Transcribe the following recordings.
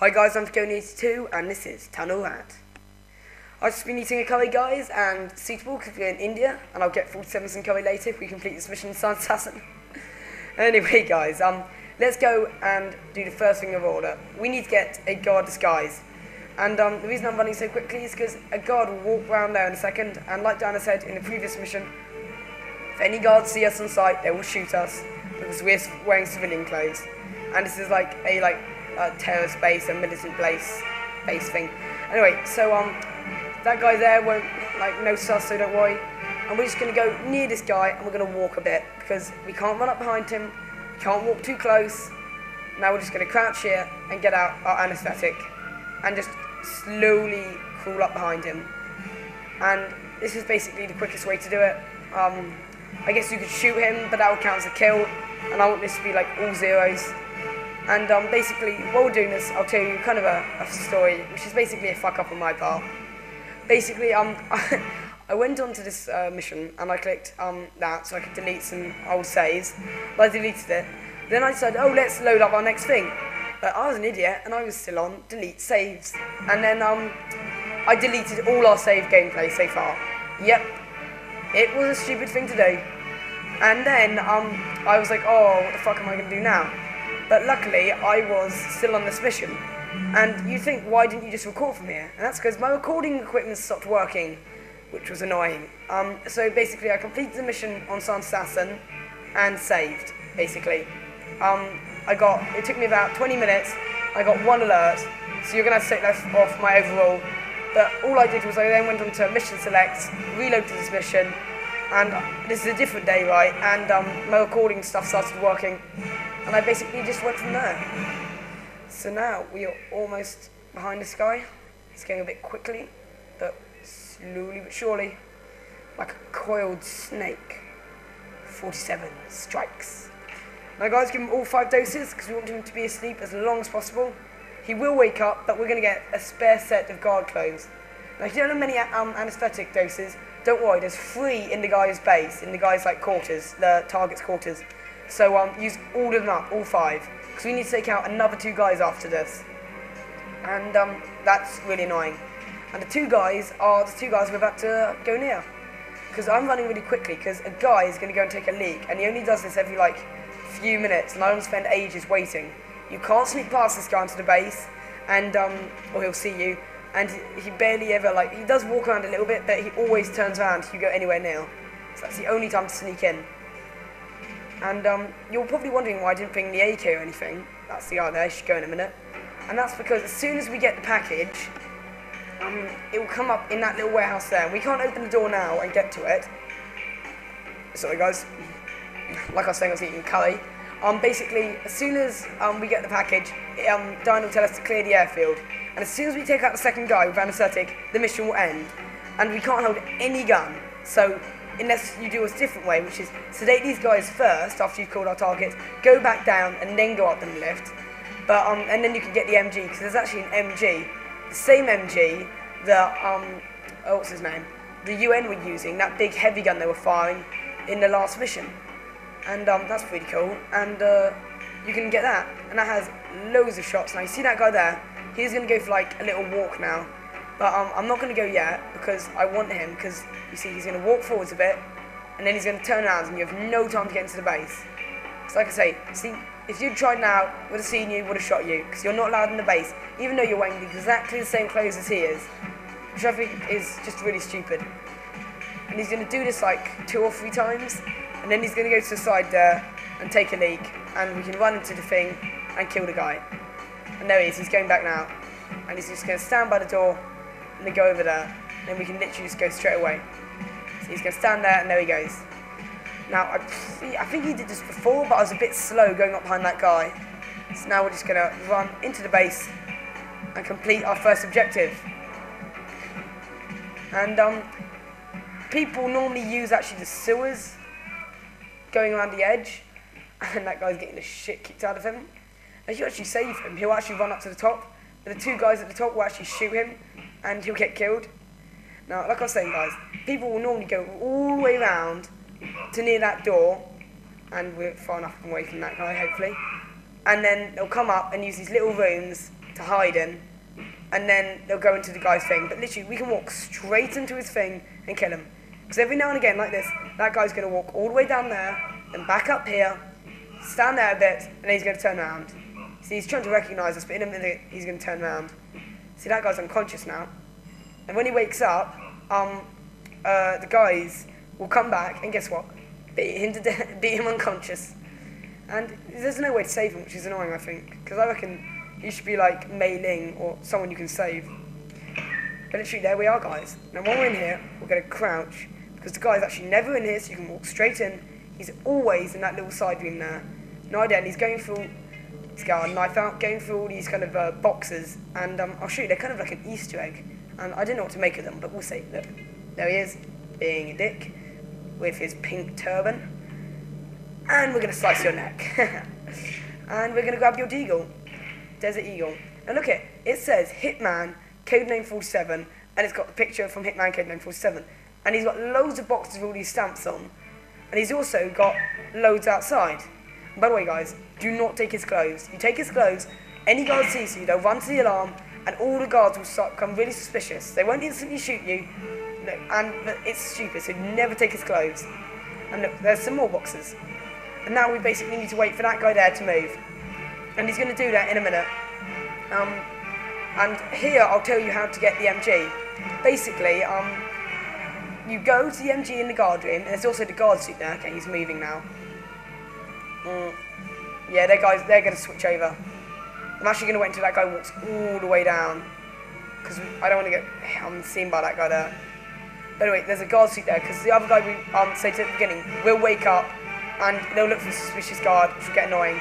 Hi guys, I'm Theogony82 and this is Tunnel Rat. I've just been eating a curry guys and suitable because we're in India and I'll get 47 some curry later if we complete this mission Assassin. anyway guys, um, let's go and do the first thing of order. We need to get a guard disguise. And um, the reason I'm running so quickly is because a guard will walk around there in a second and like Diana said in the previous mission, if any guards see us on sight, they will shoot us because we're wearing civilian clothes. And this is like a like terrorist base, a militant base, base thing. Anyway, so um, that guy there won't like notice us, so don't worry. And we're just gonna go near this guy and we're gonna walk a bit because we can't run up behind him, can't walk too close. Now we're just gonna crouch here and get out our anesthetic and just slowly crawl up behind him. And this is basically the quickest way to do it. Um, I guess you could shoot him, but that would count as a kill. And I want this to be like all zeros. And um, basically, while we're doing this, I'll tell you kind of a, a story, which is basically a fuck up on my part. Basically, um, I went onto this uh, mission and I clicked um, that so I could delete some old saves. But I deleted it. Then I decided, oh, let's load up our next thing. But I was an idiot and I was still on delete saves. And then um, I deleted all our save gameplay so far. Yep, it was a stupid thing to do. And then um, I was like, oh, what the fuck am I going to do now? But luckily, I was still on this mission. And you think, why didn't you just record from here? And that's because my recording equipment stopped working, which was annoying. Um, so basically, I completed the mission on Silent Assassin and saved, basically. Um, I got, it took me about 20 minutes, I got one alert, so you're going to have to take that off my overall. But all I did was I then went on to mission select, reloaded this mission, and this is a different day, right? And um, my recording stuff started working, and I basically just went from there. So now we are almost behind this guy. He's going a bit quickly, but slowly but surely, like a coiled snake. 47 strikes. Now guys, give him all five doses because we want him to be asleep as long as possible. He will wake up, but we're going to get a spare set of guard clothes. Now, if you don't have many um, anesthetic doses, don't worry, there's three in the guy's base, in the guy's like quarters, the target's quarters. So um, use all of them up, all five, because we need to take out another two guys after this. And um, that's really annoying. And the two guys are the two guys we're about to go near. Because I'm running really quickly, because a guy is going to go and take a leak, and he only does this every like few minutes, and I don't spend ages waiting. You can't sneak past this guy into the base, and um, or he'll see you, and he barely ever like he does walk around a little bit, but he always turns around if you go anywhere near. So that's the only time to sneak in. And um, you're probably wondering why I didn't bring the AK or anything. That's the guy there. I Should go in a minute. And that's because as soon as we get the package, um, it will come up in that little warehouse there. We can't open the door now and get to it. Sorry, guys. Like I was saying, I was eating curry. Um, basically, as soon as um, we get the package, um, will tell us to clear the airfield. And as soon as we take out the second guy with anesthetic, the mission will end. And we can't hold any gun. So, unless you do a different way, which is sedate these guys first after you've called our targets, go back down, and then go up the lift. But um, and then you can get the MG because there's actually an MG, the same MG that um, oh, what's his name? The UN were using that big heavy gun they were firing in the last mission and um, that's pretty cool. And uh, you can get that, and that has loads of shots. Now you see that guy there? He's gonna go for like a little walk now, but um, I'm not gonna go yet because I want him. Because you see, he's gonna walk forwards a bit, and then he's gonna turn around, and you have no time to get into the base. So like I say, see, if you'd tried now, would have seen you, would have shot you, because you're not allowed in the base, even though you're wearing exactly the same clothes as he is, which I think is just really stupid. And he's gonna do this like two or three times, and then he's going to go to the side there and take a leak, and we can run into the thing and kill the guy. And there he is, he's going back now. And he's just going to stand by the door and then go over there. Then we can literally just go straight away. So he's going to stand there, and there he goes. Now, I, I think he did this before, but I was a bit slow going up behind that guy. So now we're just going to run into the base and complete our first objective. And um, people normally use actually the sewers going around the edge, and that guy's getting the shit kicked out of him. If you actually save him, he'll actually run up to the top. But the two guys at the top will actually shoot him, and he'll get killed. Now, like I was saying, guys, people will normally go all the way around to near that door, and we're far enough away from that guy, hopefully. And then they'll come up and use these little rooms to hide in, and then they'll go into the guy's thing. But literally, we can walk straight into his thing and kill him. Because every now and again, like this, that guy's going to walk all the way down there, and back up here, stand there a bit, and then he's going to turn around. See, he's trying to recognise us, but in a minute, he's going to turn around. See, that guy's unconscious now. And when he wakes up, um, uh, the guys will come back, and guess what? Beat him to beat him unconscious. And there's no way to save him, which is annoying, I think. Because I reckon he should be like Mei Ling or someone you can save. But literally, there we are, guys. Now, when we're in here, we're going to crouch. Because the guy's actually never in here, so you can walk straight in. He's always in that little side room there. No idea, and he's going through... He's got a knife out, going through all these kind of uh, boxes. And um, I'll show you, they're kind of like an Easter egg. And I don't know what to make of them, but we'll see. Look, there he is, being a dick, with his pink turban. And we're going to slice your neck. and we're going to grab your deagle. Desert Eagle. And look at it. It says Hitman, Codename 47, and it's got the picture from Hitman, Codename 47. And he's got loads of boxes with all these stamps on. And he's also got loads outside. By the way, guys, do not take his clothes. You take his clothes, any guard sees you, they'll run to the alarm, and all the guards will start become really suspicious. They won't instantly shoot you, and it's stupid, so never take his clothes. And look, there's some more boxes. And now we basically need to wait for that guy there to move. And he's going to do that in a minute. Um, and here I'll tell you how to get the MG. Basically, um, you go to the MG in the guard room, and there's also the guard suit there. Okay, he's moving now. Mm. Yeah, they're guys, they're going to switch over. I'm actually going to wait until that guy walks all the way down. Because I don't want to get I'm seen by that guy there. But anyway, there's a guard suit there, because the other guy we um, said at the beginning will wake up, and they'll look for a suspicious guard, which will get annoying.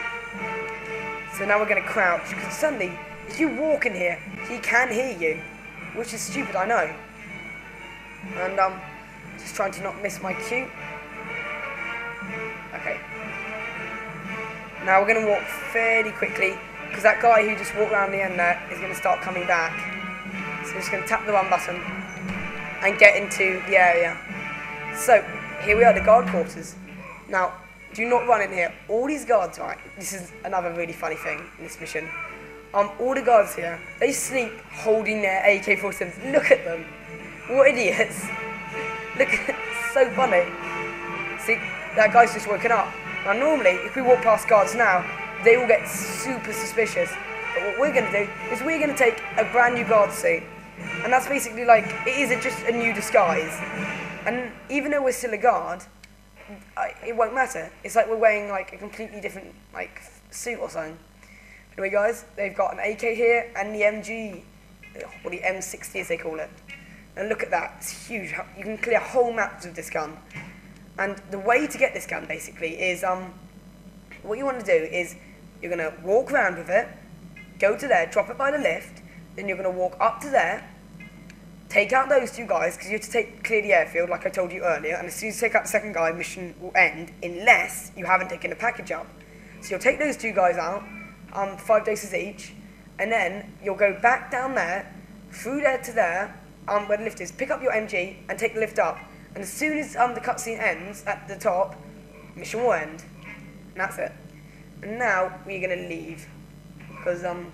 So now we're going to crouch, because suddenly, if you walk in here, he can hear you, which is stupid, I know. And um, just trying to not miss my cue. Okay. Now we're going to walk fairly quickly, because that guy who just walked around the end there is going to start coming back. So we're just going to tap the one button and get into the area. So, here we are, the guard quarters. Now, do not run in here. All these guards, right, this is another really funny thing in this mission. Um, all the guards here, they sleep holding their AK-47s. Look at them. What idiots. Look, so funny. See, that guy's just woken up. Now, normally, if we walk past guards now, they will get super suspicious. But what we're going to do is we're going to take a brand new guard suit. And that's basically like, it is just a new disguise. And even though we're still a guard, I, it won't matter. It's like we're wearing like a completely different like suit or something. Anyway, guys, they've got an AK here and the MG, or the M60 as they call it. And look at that, it's huge. You can clear whole maps with this gun. And the way to get this gun basically is, um, what you want to do is you're going to walk around with it, go to there, drop it by the lift, then you're going to walk up to there, take out those two guys, because you have to take clear the airfield, like I told you earlier, and as soon as you take out the second guy, mission will end, unless you haven't taken a package up. So you'll take those two guys out, um, five doses each, and then you'll go back down there, through there to there, um, where the lift is, pick up your MG, and take the lift up. And as soon as um, the cutscene ends at the top, mission will end. And that's it. And now we're going to leave, because um,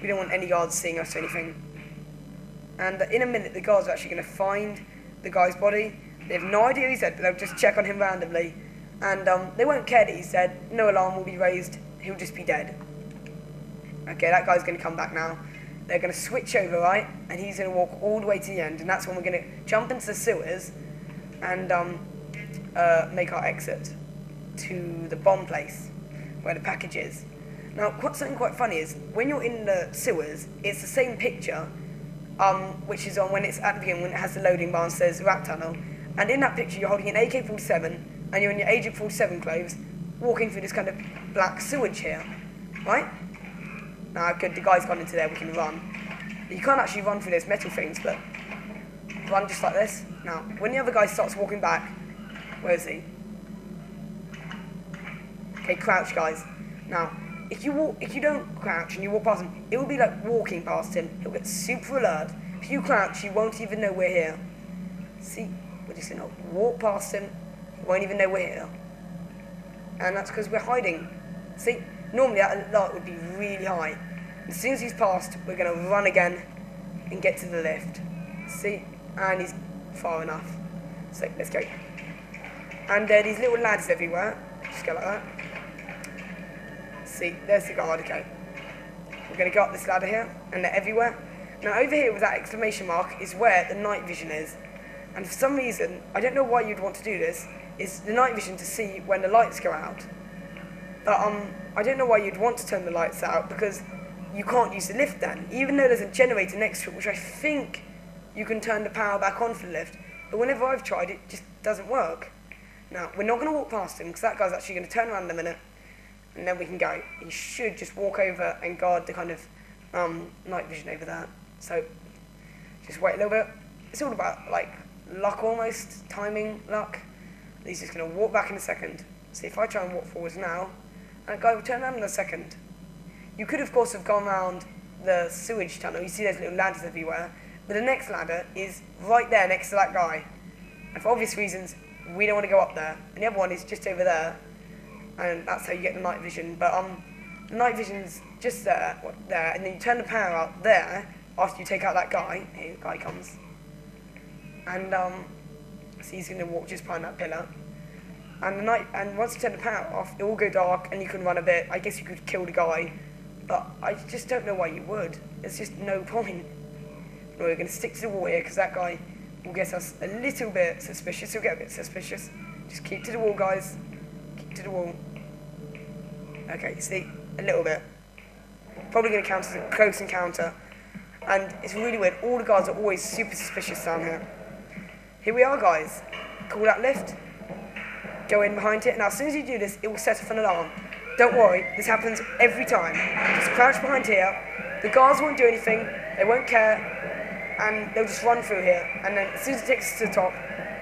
we don't want any guards seeing us or anything. And in a minute, the guards are actually going to find the guy's body. They have no idea he's dead, but they'll just check on him randomly. And um, they won't care that he's dead. No alarm will be raised. He'll just be dead. Okay, that guy's going to come back now. They're going to switch over, right? And he's going to walk all the way to the end. And that's when we're going to jump into the sewers and um, uh, make our exit to the bomb place where the package is. Now, what's something quite funny is when you're in the sewers, it's the same picture, um, which is on when it's at the beginning when it has the loading bar and says rat tunnel. And in that picture, you're holding an AK-47 and you're in your Agent 47 clothes, walking through this kind of black sewage here, right? Now, good, the guy's gone into there, we can run. You can't actually run through those metal things, but run just like this. Now, when the other guy starts walking back, where is he? Okay, crouch, guys. Now, if you walk, if you don't crouch and you walk past him, it will be like walking past him. He'll get super alert. If you crouch, he won't even know we're here. See, we're just gonna walk past him. He won't even know we're here. And that's because we're hiding. See, normally that light would be really high. As soon as he's passed, we're going to run again and get to the lift. See? And he's far enough. So let's go. And there are these little lads everywhere. Just go like that. See, there's the guard, okay. We're going to go up this ladder here, and they're everywhere. Now over here with that exclamation mark is where the night vision is. And for some reason, I don't know why you'd want to do this, is the night vision to see when the lights go out. But um, I don't know why you'd want to turn the lights out, because you can't use the lift then. Even though there's a generator next to it, which I think you can turn the power back on for the lift. But whenever I've tried, it just doesn't work. Now, we're not going to walk past him, because that guy's actually going to turn around in a minute, and then we can go. He should just walk over and guard the kind of um, night vision over there. So, just wait a little bit. It's all about, like, luck almost, timing, luck. He's just going to walk back in a second. See, if I try and walk forwards now, that guy will turn around in a second. You could, of course, have gone around the sewage tunnel. You see there's little ladders everywhere. But the next ladder is right there next to that guy. And for obvious reasons, we don't want to go up there. And the other one is just over there. And that's how you get the night vision. But um, the night vision's just there, there. And then you turn the power out there after you take out that guy. Here, the guy comes. And um, so he's going to walk just behind that pillar. And the night, and once you turn the power off, it will go dark, and you can run a bit. I guess you could kill the guy, but I just don't know why you would. There's just no point. No, we're going to stick to the wall here because that guy will get us a little bit suspicious. He'll get a bit suspicious. Just keep to the wall, guys. Keep to the wall. Okay, see, a little bit. Probably going to count as a close encounter. And it's really weird. All the guards are always super suspicious down here. Here we are, guys. Call that lift. Go in behind it. Now, as soon as you do this, it will set off an alarm. Don't worry, this happens every time. Just crouch behind here. The guards won't do anything. They won't care. And they'll just run through here. And then as soon as it takes us to the top,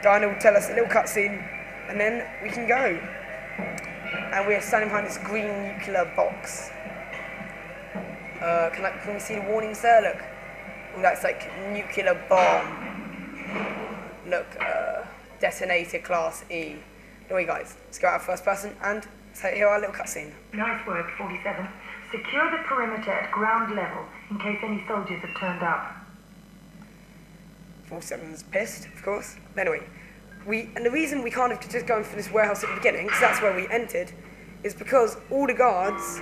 Diana will tell us a little cutscene. And then we can go. And we're standing behind this green nuclear box. Uh, can, I, can we see the warnings there? Look. Oh, that's like nuclear bomb. Look, uh, detonator class E. Anyway, guys, let's go out first person and say here our little cutscene. Nice work, 47. Secure the perimeter at ground level in case any soldiers have turned up. 47's pissed, of course. But anyway, we and the reason we can't have just gone for this warehouse at the beginning, because that's where we entered, is because all the guards.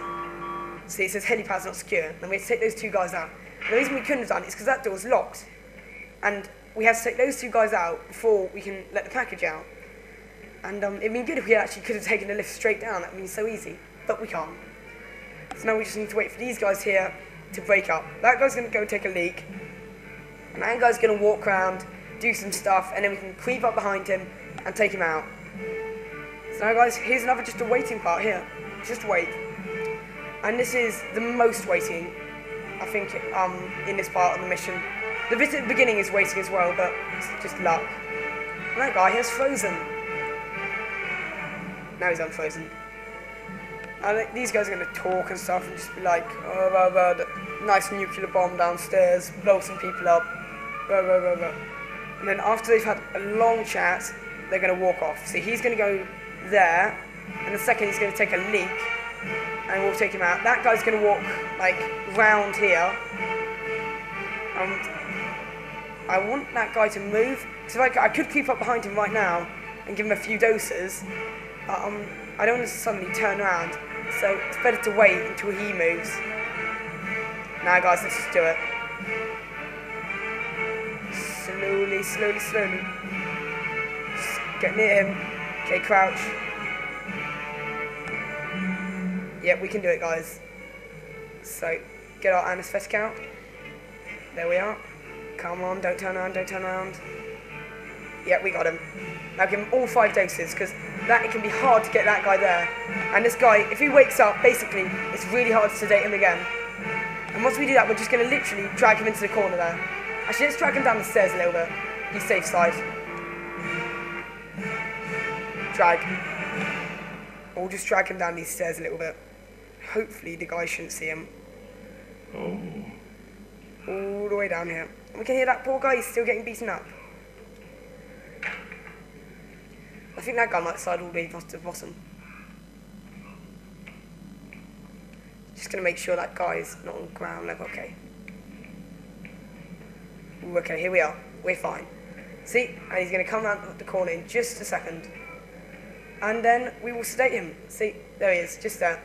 See, it says helipad's not secure, and we have to take those two guys out. And the reason we couldn't have done it is because that door's locked, and we have to take those two guys out before we can let the package out. And um, it'd been good if we actually could have taken the lift straight down. That'd been so easy, but we can't. So now we just need to wait for these guys here to break up. That guy's going to go take a leak, and guy's going to walk around, do some stuff, and then we can creep up behind him and take him out. So now, guys, here's another just a waiting part here. Just wait. And this is the most waiting, I think, um, in this part of the mission. The at the beginning is waiting as well, but it's just luck. And that guy has frozen. Now he's unfrozen. And these guys are going to talk and stuff and just be like, oh, blah, blah, nice nuclear bomb downstairs, blow some people up, blah, blah, blah, blah. And then after they've had a long chat, they're going to walk off. So he's going to go there, and the second he's going to take a leak, and we'll take him out. That guy's going to walk, like, round here. And I want that guy to move, because I, I could keep up behind him right now and give him a few doses, but um, I don't want to suddenly turn around, so it's better to wait until he moves. Now guys, let's just do it. Slowly, slowly, slowly. Just get near him. Okay, crouch. Yep, we can do it, guys. So, get our anesthetic out. There we are. Come on, don't turn around, don't turn around. Yeah, we got him. Now give him all five doses, because that it can be hard to get that guy there. And this guy, if he wakes up, basically, it's really hard to sedate him again. And once we do that, we're just going to literally drag him into the corner there. Actually, let's drag him down the stairs a little bit. He's safe side. Drag. We'll just drag him down these stairs a little bit. Hopefully the guy shouldn't see him. Oh. All the way down here. We can hear that poor guy, he's still getting beaten up. I think that guy might slide all the way to the bottom. Just Just gonna make sure that guy's not on ground level. Okay. Okay, here we are. We're fine. See, and he's gonna come around the corner in just a second, and then we will sedate him. See, there he is, just there.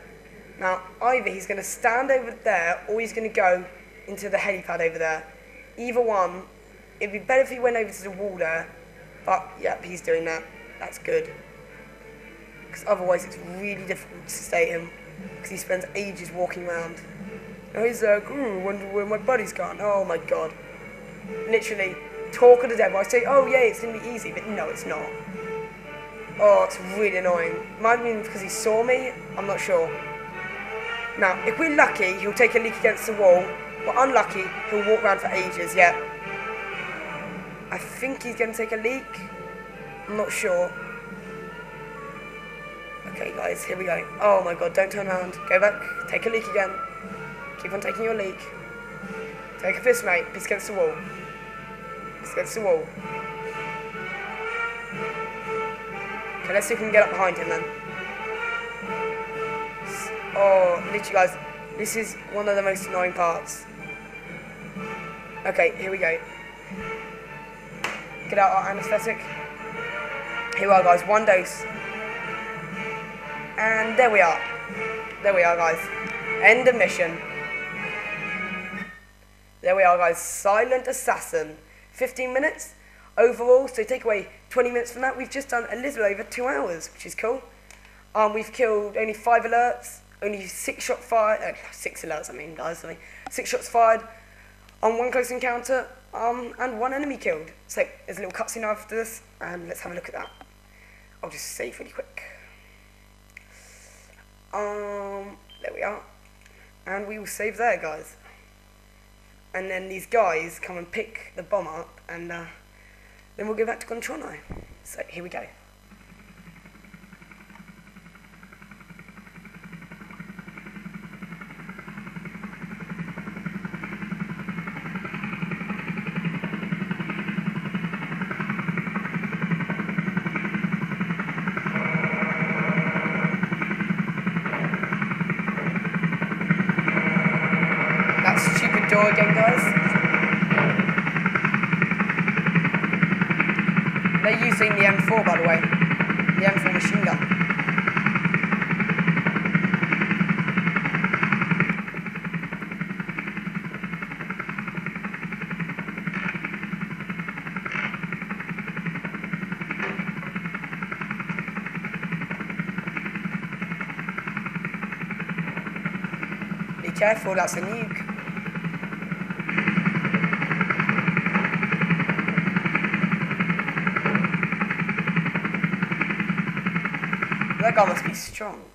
Now, either he's gonna stand over there, or he's gonna go into the helipad over there. Either one. It'd be better if he went over to the wall there, but yep, he's doing that. That's good. Because otherwise, it's really difficult to sedate him because he spends ages walking around. And he's like, hmm, ooh, wonder where my buddy's gone. Oh my god. Literally, talk of the devil. I say, oh yeah, it's gonna be easy, but no, it's not. Oh, it's really annoying. Might be because he saw me, I'm not sure. Now, if we're lucky, he'll take a leak against the wall, but unlucky, he'll walk around for ages, yeah. I think he's gonna take a leak. I'm not sure. Okay, guys, here we go. Oh my god, don't turn around. Go back. Take a leak again. Keep on taking your leak. Take a piss, mate. Piss against the wall. Piss against the wall. Okay, let's see if we can get up behind him then. Oh, literally, guys, this is one of the most annoying parts. Okay, here we go. Get out our anesthetic. Here we are, guys. One dose. And there we are. There we are, guys. End of mission. There we are, guys. Silent Assassin. 15 minutes overall. So take away 20 minutes from that. We've just done a little over two hours, which is cool. Um, we've killed only five alerts, only six shot fired, uh, six alerts, I mean, guys, mean, six shots fired on one close encounter, um, and one enemy killed. So there's a little cutscene after this, and let's have a look at that. I'll just save really quick. Um, there we are. And we will save there, guys. And then these guys come and pick the bomb up, and uh, then we'll go back to Gontranno. So here we go. That stupid door again, guys. They're using the M4, by the way. The M4 machine gun. Be careful, that's a nuke. մեկ ամսից, չէ՞։